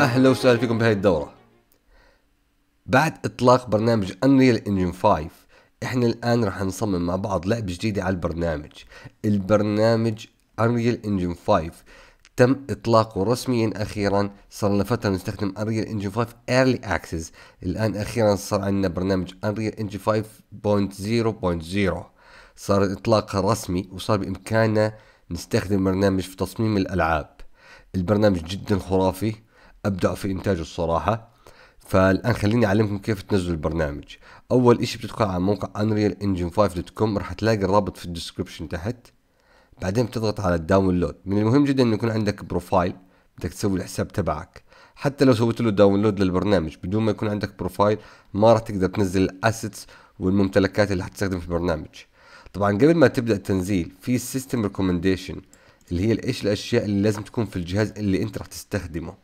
أهلا وسهلا فيكم بهاي الدورة. بعد إطلاق برنامج Unreal Engine 5 إحنا الآن راح نصمم مع بعض لعبة جديدة على البرنامج. البرنامج Unreal Engine 5 تم إطلاقه رسميا أخيرا صار لنا فترة نستخدم Unreal Engine 5 Early Access. الآن أخيرا صار عندنا برنامج Unreal Engine 5.0.0 صار الاطلاق رسمي وصار بإمكاننا نستخدم برنامج في تصميم الألعاب. البرنامج جدا خرافي أبدع في إنتاجه الصراحة. فالآن خليني أعلمكم كيف تنزلوا البرنامج. أول إشي بتدخل على موقع Unreal Engine 5.com راح تلاقي الرابط في ال description تحت. بعدين بتضغط على ال download. من المهم جدا إنه يكون عندك profile بدك تسوي الحساب تبعك. حتى لو سويت له download للبرنامج بدون ما يكون عندك profile ما راح تقدر تنزل ال assets والممتلكات اللي حتستخدم في البرنامج. طبعا قبل ما تبدأ التنزيل في ال system recommendation اللي هي إيش الأشياء اللي لازم تكون في الجهاز اللي أنت راح تستخدمه.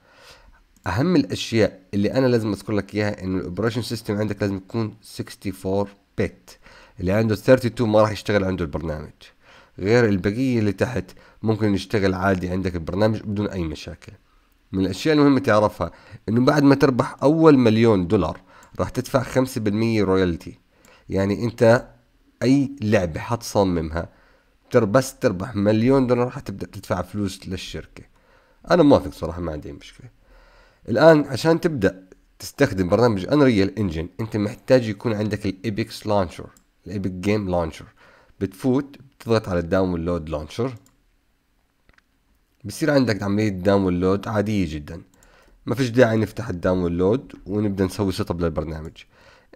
أهم الأشياء اللي أنا لازم أذكر لك إياها انه ال operation system عندك لازم يكون 64 bit اللي عنده 32 ما راح يشتغل عنده البرنامج. غير البقية اللي تحت ممكن يشتغل عادي عندك البرنامج بدون أي مشاكل. من الأشياء المهمة تعرفها إنه بعد ما تربح أول مليون دولار راح تدفع خمسة بالمية royalty يعني أنت أي لعبة حتصممها بس تربح مليون دولار حتبدأ تدفع فلوس للشركة. أنا موافق صراحة ما عندي مشكلة. الآن عشان تبدأ تستخدم برنامج Unreal Engine أنت محتاج يكون عندك ال Epic launcher ال Epic Game launcher بتفوت بتضغط على ال download launcher بصير عندك عملية download عادية جدا. ما فيش داعي نفتح ال download ونبدأ نسوي setup للبرنامج.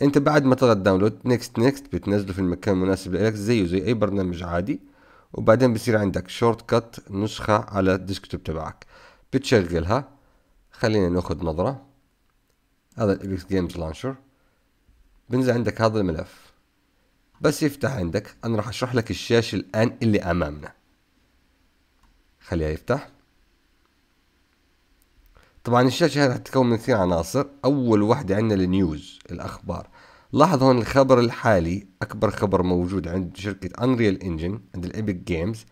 انت بعد ما تضغط download next next بتنزله في المكان المناسب لك زيه زي أي برنامج عادي وبعدين بصير عندك shortcut نسخة على ال desktop تبعك. بتشغلها. خلينا ناخذ نظرة. هذا ال Epic Games launcher بنزل عندك هذا الملف. بس يفتح عندك. أنا راح أشرح لك الشاشة الآن اللي أمامنا. خليها يفتح. طبعا الشاشة راح تتكون من كثير عناصر. أول وحدة عندنا ال news الأخبار. لاحظ هون الخبر الحالي أكبر خبر موجود عند شركة Unreal Engine عند ال Epic Games.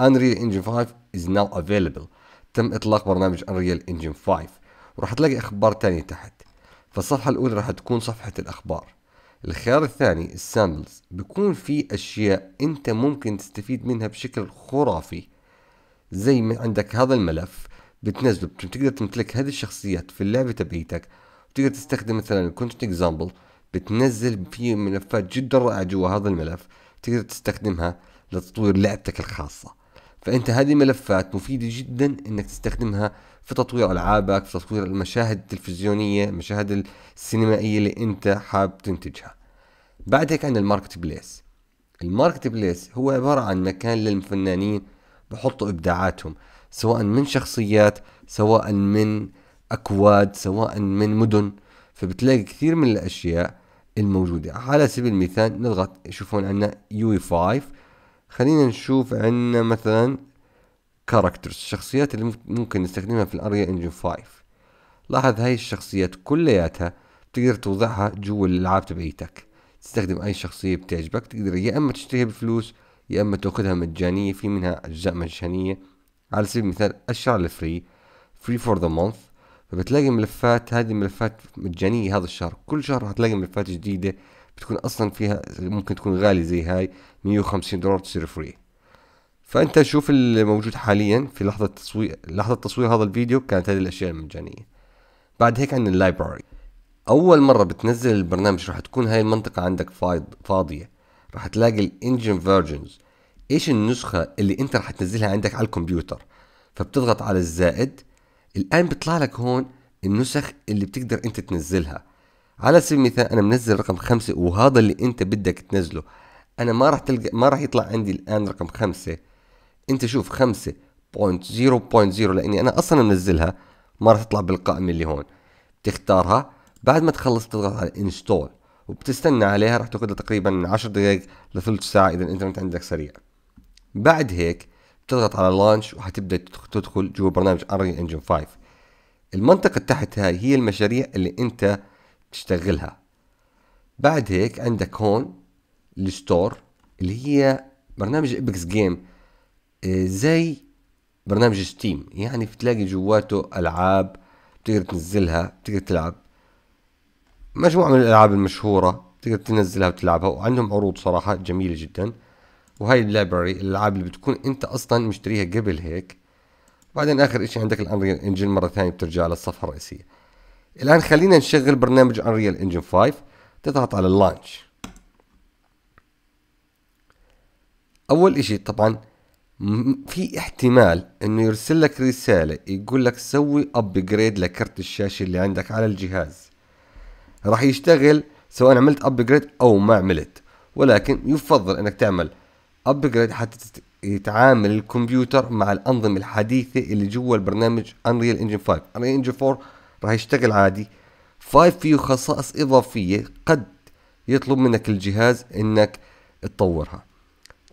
Unreal Engine 5 is now available. تم إطلاق برنامج Unreal Engine 5 وراح تلاقي أخبار تانية تحت. فالصفحة الأولى راح تكون صفحة الأخبار. الخيار الثاني ال samples. بيكون في أشياء أنت ممكن تستفيد منها بشكل خرافي. زي ما عندك هذا الملف. بتنزله بتقدر تمتلك هذه الشخصيات في اللعبة تبعيتك. وتقدر تستخدم مثلا ال content example بتنزل فيه ملفات جدا رائعة جوا هذا الملف. تقدر تستخدمها لتطوير لعبتك الخاصة. فأنت هذه ملفات مفيدة جدا إنك تستخدمها في تطوير ألعابك في تطوير المشاهد التلفزيونية المشاهد السينمائية اللي أنت حاب تنتجها. بعد هيك عندنا ال marketplace ال marketplace هو عبارة عن مكان للفنانين بحطوا إبداعاتهم. سواء من شخصيات سواء من أكواد سواء من مدن. فبتلاقي كثير من الأشياء الموجودة. على سبيل المثال نضغط يشوفون عندنا UE 5 خلينا نشوف عندنا مثلا characters الشخصيات اللي ممكن نستخدمها في ال Unreal Engine 5 لاحظ هاي الشخصيات كلياتها بتقدر توضعها جوا الألعاب تبعيتك. تستخدم أي شخصية بتعجبك تقدر يا إما تشتريها بفلوس يا إما تأخذها مجانية في منها أجزاء مجانية. على سبيل المثال الشهر ال free free for the month فبتلاقي ملفات هذه ملفات مجانية هذا الشهر. كل شهر هتلاقي ملفات جديدة بتكون أصلا فيها ممكن تكون غالية زي هاي 150 دولار تصير free فأنت شوف الموجود حاليا في لحظة تصوير لحظة تصوير هذا الفيديو كانت هذه الأشياء المجانية. بعد هيك عندنا ال library أول مرة بتنزل البرنامج راح تكون هاي المنطقة عندك فاضية. راح تلاقي ال engine versions إيش النسخة اللي أنت راح تنزلها عندك على الكمبيوتر؟ فبتضغط على الزائد الآن بيطلع لك هون النسخ اللي بتقدر أنت تنزلها. على سبيل المثال أنا منزل رقم خمسة وهذا اللي أنت بدك تنزله. أنا ما راح تلقى ما راح يطلع عندي الآن رقم خمسة. أنت شوف خمسة point zero point zero لأني أنا أصلا منزلها ما راح تطلع بالقائمة اللي هون. بتختارها. بعد ما تخلص تضغط على install وبتستنى عليها راح تاخذ تقريبا عشر دقائق لثلث ساعة إذا الإنترنت عندك سريع. بعد هيك بتضغط على launch وحتبدأ تدخل جوا برنامج Unreal Engine 5 المنطقة تحت هاي هي المشاريع اللي انت تشتغلها. بعد هيك عندك هون ال store اللي هي برنامج Epic Game آه، زي برنامج Steam يعني بتلاقي جواته ألعاب بتقدر تنزلها بتقدر تلعب. مجموعة من الألعاب المشهورة تقدر تنزلها وتلعبها وعندهم عروض صراحة جميلة جدا. وهاي ال library الألعاب اللي بتكون أنت أصلا مشتريها قبل هيك. بعدين آخر إشي عندك ال Unreal Engine مرة ثانية بترجع للصفحة الرئيسية. الآن خلينا نشغل برنامج Unreal Engine 5 تضغط على launch ال أول إشي طبعا في احتمال إنه يرسل لك رسالة يقول لك سوي upgrade لكرت الشاشة اللي عندك على الجهاز. راح يشتغل سواء عملت upgrade أو ما عملت. ولكن يفضل إنك تعمل upgrade حتى يتعامل الكمبيوتر مع الأنظمة الحديثة اللي جوا البرنامج Unreal Engine 5 Unreal Engine 4 راح يشتغل عادي. 5 فيه خصائص إضافية قد يطلب منك الجهاز إنك تطورها.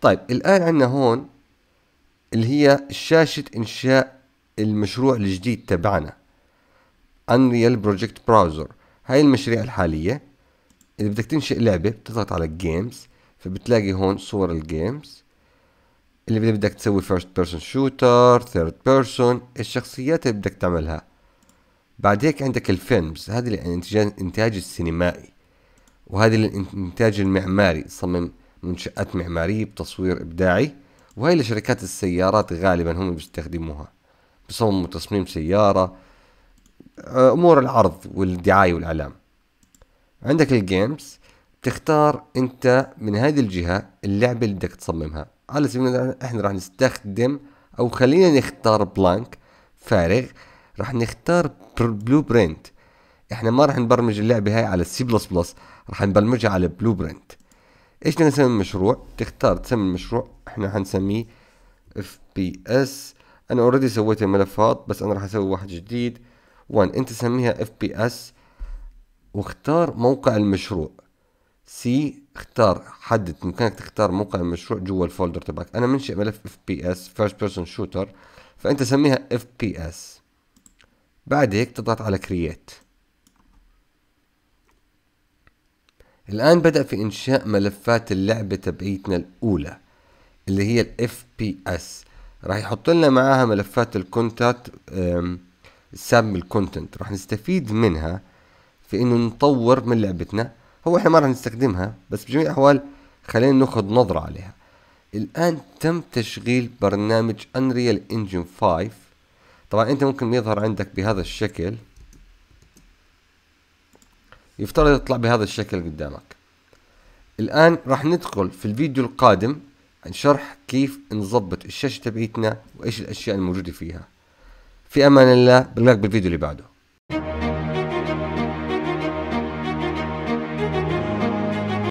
طيب الآن عندنا هون اللي هي شاشة إنشاء المشروع الجديد تبعنا. Unreal Project Browser. هاي المشاريع الحالية. إذا بدك تنشئ لعبة بتضغط على games فبتلاقي هون صور ال games اللي بدك تسوي first person shooter third person الشخصيات اللي بدك تعملها. بعد هيك عندك الفيلمز هذه الانتاج السينمائي. وهذه الانتاج المعماري. تصمم منشآت معمارية بتصوير إبداعي. وهي لشركات السيارات غالبا هم بيستخدموها. بصمموا تصميم سيارة. أمور العرض والدعاية والإعلام. عندك الجيمز تختار انت من هذه الجهة اللعبة اللي بدك تصممها. على سبيل المثال إحنا راح نستخدم أو خلينا نختار blank فارغ. راح نختار blueprint إحنا ما راح نبرمج اللعبة هاي على ال C plus plus راح نبرمجها على blueprint إيش بدنا نسمي المشروع تختار تسمي المشروع. إحنا حنسميه FPS أنا already سويت الملفات بس أنا راح أسوي واحد جديد. 1 أنت سميها FPS واختار موقع المشروع. C اختار حدد بإمكانك تختار موقع المشروع جوا ال folder تبعك. أنا منشئ ملف FPS first person shooter فأنت سميها FPS بعد هيك تضغط على create الآن بدأ في إنشاء ملفات اللعبة تبعيتنا الأولى اللي هي ال FPS راح يحط لنا معاها ملفات ال content some ال content راح نستفيد منها في إنه نطور من لعبتنا. هو إحنا ما راح نستخدمها بس بجميع الأحوال خلينا ناخذ نظرة عليها. الآن تم تشغيل برنامج Unreal Engine 5 طبعا أنت ممكن يظهر عندك بهذا الشكل. يفترض يطلع بهذا الشكل قدامك. الآن راح ندخل في الفيديو القادم عن شرح كيف نظبط الشاشة تبعيتنا وإيش الأشياء الموجودة فيها. في أمان الله بنلاقي بالفيديو اللي بعده.